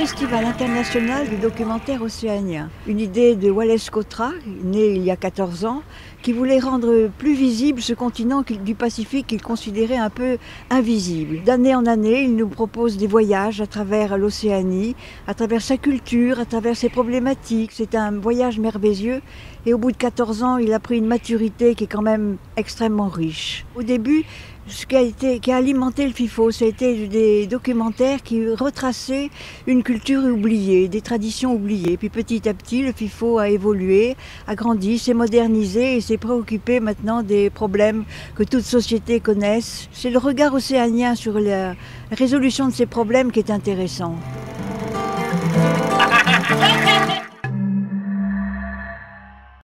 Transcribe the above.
Festival international du documentaire océanien. Une idée de Wallace Cotra, né il y a 14 ans, qui voulait rendre plus visible ce continent du Pacifique qu'il considérait un peu invisible. D'année en année, il nous propose des voyages à travers l'Océanie, à travers sa culture, à travers ses problématiques. C'est un voyage merveilleux et au bout de 14 ans, il a pris une maturité qui est quand même extrêmement riche. Au début, ce qui a, alimenté le FIFO, ça a été des documentaires qui retraçaient une oubliée, des traditions oubliées. Puis petit à petit, le FIFO a évolué, a grandi, s'est modernisé et s'est préoccupé maintenant des problèmes que toute société connaisse. C'est le regard océanien sur la résolution de ces problèmes qui est intéressant.